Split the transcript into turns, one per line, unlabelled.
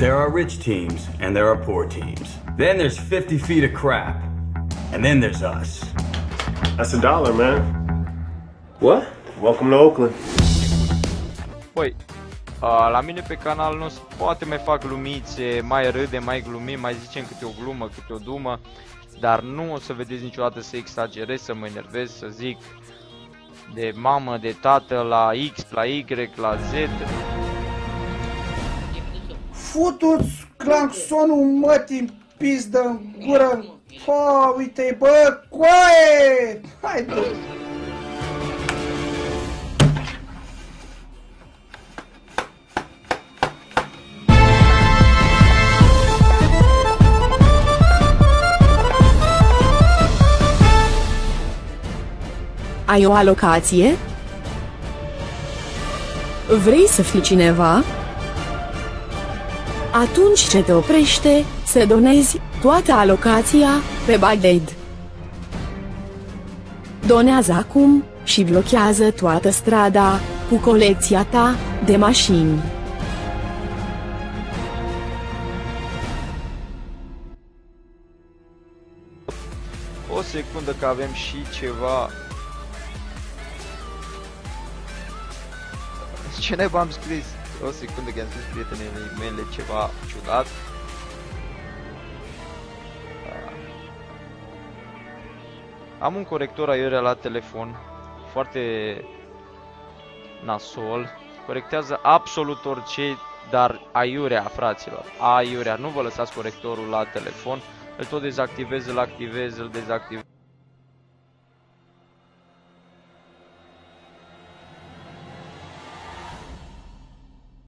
There are rich teams and there are poor teams. Then there's 50 feet of crap. And then there's us.
That's a dollar, man.
What?
Welcome to Oakland.
Păi, a, la mine pe canal nu se poate mai fac glumițe, mai râde, mai glumim, mai zicem câte o glumă, câte o dumă, dar nu o să vedeți niciodată să exagerez, să mă enervez, să zic de mamă, de tată, la X, la Y, la Z.
Futu-ți claxonul mătii în pizdă în gură. Pa, uite bă, coaie! Hai, bă!
Ai o alocație? Vrei să fii cineva? Atunci ce te oprește, să donezi toată alocația pe Bagdad. Donează acum și blochează toată strada cu colecția ta de mașini.
O secundă că avem și ceva... Ce naiba am scris? O secundă că am scris prietenele mele ceva ciudat. Am un corector aiurea la telefon, foarte nasol, corectează absolut orice, dar aiurea, fraților, aiurea, nu vă lăsați corectorul la telefon, îl tot dezactivez, îl activez, îl dezactivez.